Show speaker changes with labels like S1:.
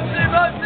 S1: Merci, merci.